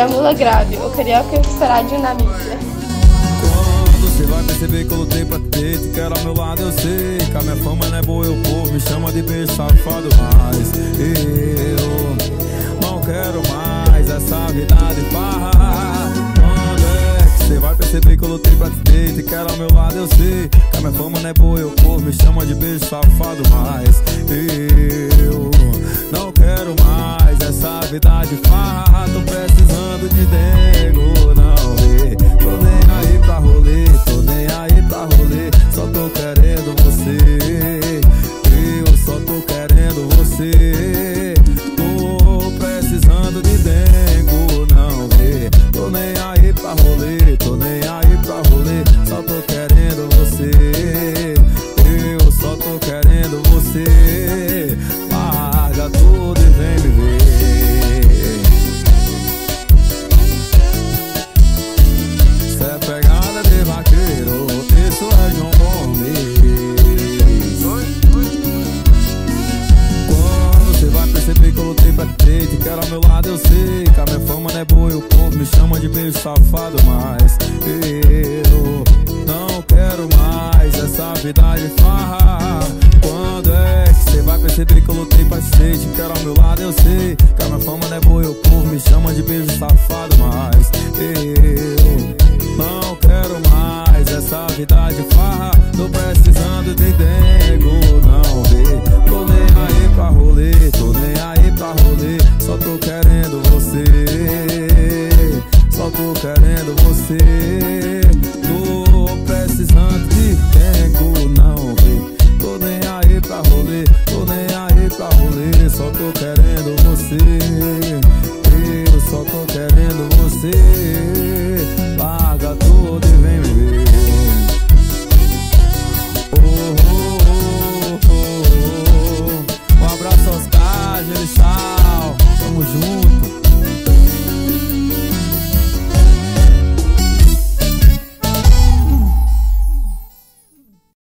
a mula grave, o carioca dinamite. Quando você vai perceber que eu lutei pra ter, te quero ao meu lado, eu sei que a minha fama não é boa, eu povo me chama de beijo safado, mas eu não quero mais essa vida de farra. Quando é que você vai perceber que eu lutei pra ter, te quero ao meu lado, eu sei que a minha fama não é boa, eu povo me chama de beijo safado, mas eu sei que a minha fama não é boa e o povo me chama de beijo safado, mas eu não quero mais essa vida de farra. Quando é que cê vai perceber que eu lutei pra ser, te quero ao meu lado, eu sei que a minha fama não é boa e o povo me chama de beijo safado, mas eu não quero mais essa vida de farra.